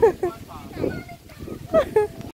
Ha ha ha.